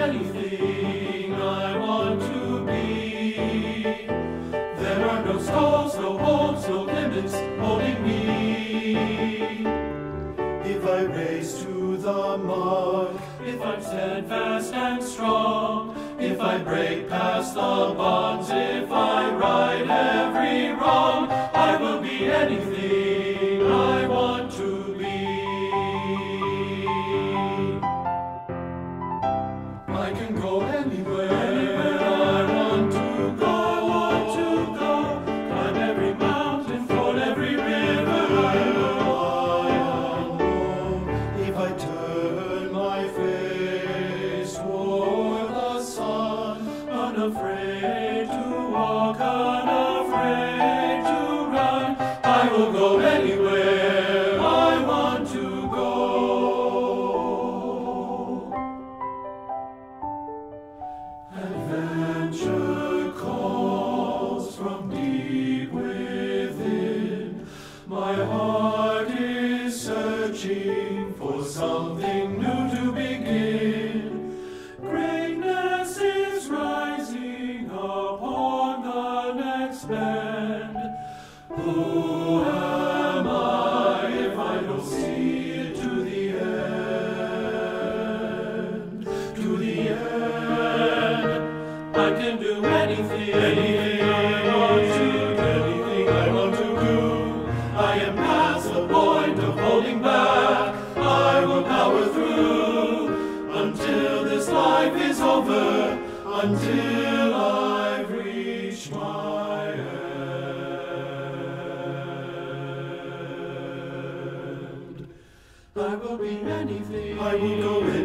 anything I want to be. There are no stalls, no holes, no limits holding me. If I race to the mark, if I'm steadfast and strong, if I break past the bonds, if I right every wrong, can go anywhere. Who am I if I don't see it to the end? To the end. I can do anything, anything I want to, I do. I am past the point of holding back. I will power through until this life is over, until I've I will be anything. I will go